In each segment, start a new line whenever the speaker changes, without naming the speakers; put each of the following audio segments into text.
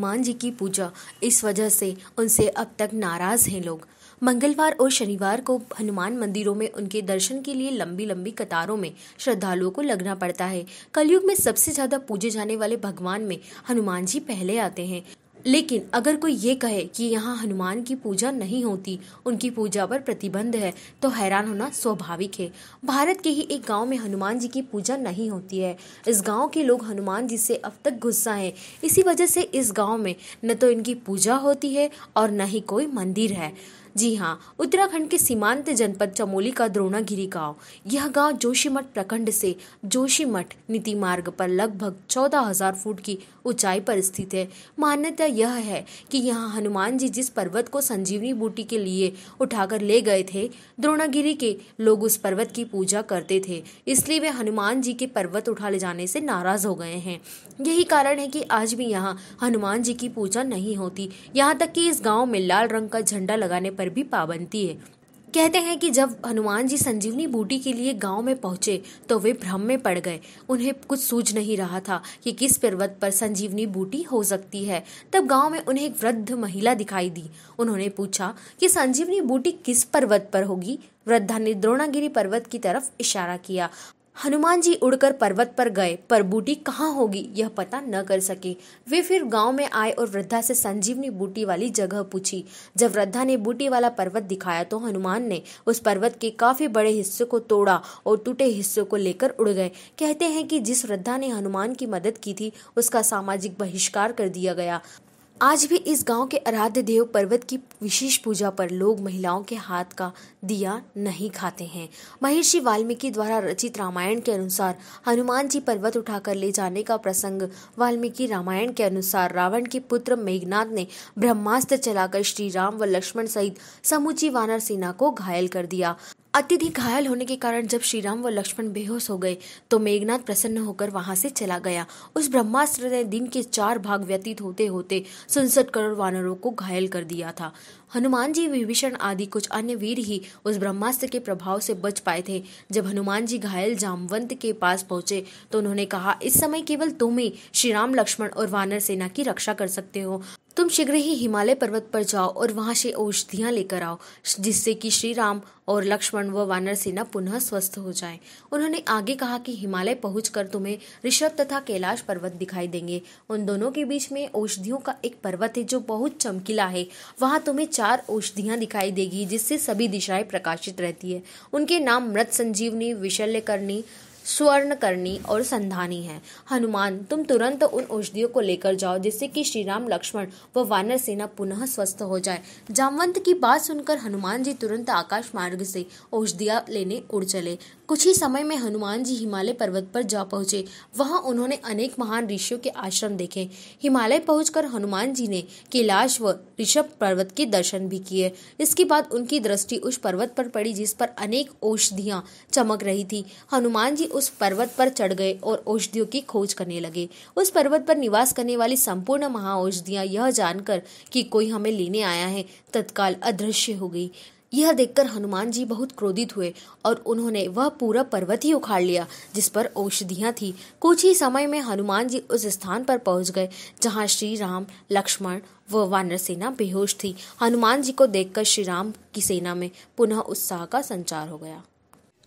जी की पूजा। इस वजह से उनसे अब तक नाराज़ हैं लोग। मंगलवार और शनिवार को हनुमान मंदिरों में उनके दर्शन के लिए लंबी लंबी कतारों में श्रद्धालुओं को लगना पड़ता है। कलयुग में सबसे ज़्यादा पूजे जाने वाले भगवान में हनुमान जी पहले आते हैं। लेकिन अगर कोई ये कहे कि यहाँ हनुमान की पूजा नहीं होती, उनकी पूजा पर प्रतिबंध है तो हैरान होना स्वाभाविक है। भारत के ही एक गाँव में हनुमान जी की पूजा नहीं होती है। इस गाँव के लोग हनुमान जी से अब तक गुस्सा हैं। इसी वजह से इस गाँव में न तो इनकी पूजा होती है और न ही कोई मंदिर है। जी हाँ उत्तराखंड के सीमांत जनपद चमोली का द्रोणागिरी गाँव। यह गाँव जोशीमठ प्रखंड से जोशीमठ नीति मार्ग पर लगभग चौदह हज़ार फुट की ऊंचाई पर स्थित है। मान्यता यह है कि यहाँ हनुमान जी जिस पर्वत को संजीवनी बूटी के लिए उठाकर ले गए थे, द्रोणागिरी के लोग उस पर्वत की पूजा करते थे। इसलिए वे हनुमान जी के पर्वत उठा ले जाने से नाराज़ हो गए हैं। यही कारण है कि आज भी यहाँ हनुमान जी की पूजा नहीं होती। यहाँ तक कि इस गाँव में लाल रंग का झंडा लगाने पर भी पाबंदी है। कहते हैं कि जब हनुमान जी संजीवनी बूटी के लिए गाँव में पहुँचे तो वे भ्रम में पड़ गए। उन्हें कुछ सूझ नहीं रहा था कि किस पर्वत पर संजीवनी बूटी हो सकती है। तब गाँव में उन्हें एक वृद्ध महिला दिखाई दी। उन्होंने पूछा कि संजीवनी बूटी किस पर्वत पर होगी? वृद्धा ने द्रोणागिरी पर्वत की तरफ़ इशारा किया। हनुमान जी उड़कर पर्वत पर गए, पर बूटी कहाँ होगी, यह पता न कर सके। वे फिर गाँव में आए और वृद्धा से संजीवनी बूटी वाली जगह पूछी। जब वृद्धा ने बूटी वाला पर्वत दिखाया तो हनुमान ने उस पर्वत के काफ़ी बड़े हिस्से को तोड़ा और टूटे हिस्सों को लेकर उड़ गए। कहते हैं कि जिस वृद्धा ने हनुमान की मदद की थी, उसका सामाजिक बहिष्कार कर दिया गया। आज भी इस गाँव के आराध्य देव पर्वत की विशेष पूजा पर लोग महिलाओं के हाथ का दिया नहीं खाते हैं। महर्षि वाल्मीकि द्वारा रचित रामायण के अनुसार हनुमान जी पर्वत उठाकर ले जाने का प्रसंग वाल्मीकि रामायण के अनुसार रावण के पुत्र मेघनाथ ने ब्रह्मास्त्र चलाकर श्री राम व लक्ष्मण सहित समूची वानर सेना को घायल कर दिया। अत्यधिक घायल होने के कारण जब श्रीराम व लक्ष्मण बेहोश हो गए तो मेघनाथ प्रसन्न होकर वहाँ से चला गया। उस ब्रह्मास्त्र ने दिन के चार भाग व्यतीत होते होते सुनसठ करोड़ वानरों को घायल कर दिया था। हनुमान जी विभीषण आदि कुछ अन्य वीर ही उस ब्रह्मास्त्र के प्रभाव से बच पाए थे। जब हनुमान जी घायल जामवंत के पास पहुँचे तो उन्होंने कहा, इस समय केवल तुम ही श्री राम, लक्ष्मण और वानर सेना की रक्षा कर सकते हो। तुम शीघ्र ही हिमालय पर्वत पर जाओ और वहाँ से औषधियाँ लेकर आओ, जिससे कि श्री राम और लक्ष्मण व वानर सेना पुनः स्वस्थ हो जाए। उन्होंने आगे कहा कि हिमालय पहुंचकर तुम्हें ऋषभ तथा कैलाश पर्वत दिखाई देंगे। उन दोनों के बीच में औषधियों का एक पर्वत है जो बहुत चमकीला है। वहाँ तुम्हें चार औषधियाँ दिखाई देगी, जिससे सभी दिशाएँ प्रकाशित रहती है। उनके नाम मृत संजीवनी विशल्य करनी स्वर्ण करनी और संधानी है। हनुमान, तुम तुरंत उन औषधियों को लेकर जाओ, जिससे कि श्री राम लक्ष्मण व वानर सेना पुनः स्वस्थ हो जाए। जामवंत की बात सुनकर हनुमान जी तुरंत आकाश मार्ग से औषधिया लेने उड़ चले। कुछ ही समय में हनुमान जी हिमालय पर्वत पर जा पहुँचे। वहाँ उन्होंने अनेक महान ऋषियों के आश्रम देखे। हिमालय पहुंचकर हनुमान जी ने कैलाश व ऋषभ पर्वत के दर्शन भी किए। इसके बाद उनकी दृष्टि उस पर्वत पर पड़ी, जिस पर अनेक औषधियाँ चमक रही थी। हनुमान जी उस पर्वत पर चढ़ गए और औषधियों की खोज करने लगे। उस पर्वत पर निवास करने वाली संपूर्ण महाऔषधियाँ यह जानकर कि कोई हमें लेने आया है, तत्काल अदृश्य हो गई। यह देखकर हनुमान जी बहुत क्रोधित हुए और उन्होंने वह पूरा पर्वत ही उखाड़ लिया, जिस पर औषधियाँ थी। कुछ ही समय में हनुमान जी उस स्थान पर पहुँच गए, जहाँ श्री राम लक्ष्मण व वानर सेना बेहोश थी। हनुमान जी को देखकर श्री राम की सेना में पुनः उत्साह का संचार हो गया।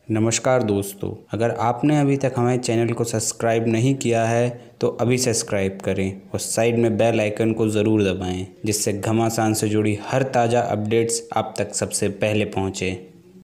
नमस्कार दोस्तों, अगर आपने अभी तक हमारे चैनल को सब्सक्राइब नहीं किया है तो अभी सब्सक्राइब करें और साइड में बेल आइकन को ज़रूर दबाएँ, जिससे घमासान से जुड़ी हर ताज़ा अपडेट्स आप तक सबसे पहले पहुँचें।